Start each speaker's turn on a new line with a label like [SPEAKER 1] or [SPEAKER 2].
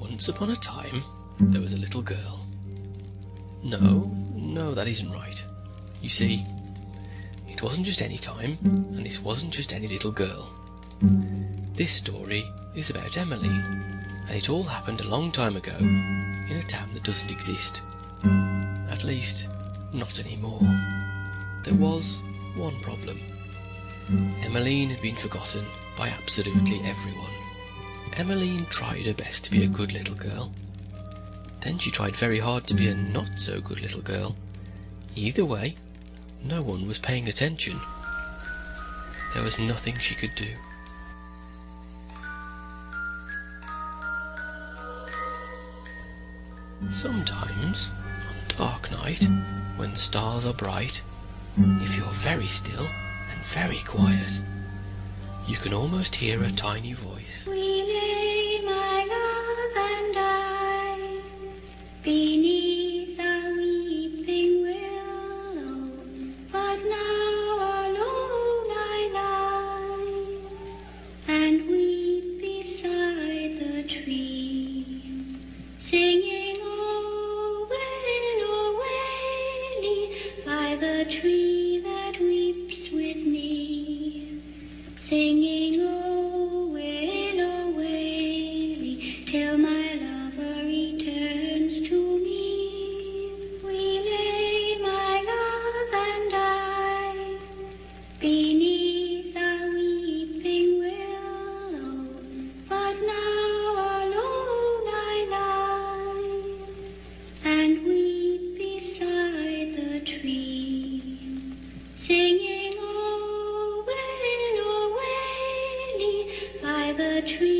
[SPEAKER 1] Once upon a time, there was a little girl. No, no, that isn't right. You see, it wasn't just any time, and this wasn't just any little girl. This story is about Emmeline, and it all happened a long time ago in a town that doesn't exist. At least, not anymore. There was one problem. Emmeline had been forgotten by absolutely everyone. Emmeline tried her best to be a good little girl. Then she tried very hard to be a not so good little girl. Either way, no one was paying attention. There was nothing she could do. Sometimes, on a dark night, when the stars are bright, if you're very still and very quiet, you can almost hear a tiny voice.
[SPEAKER 2] singing. tree.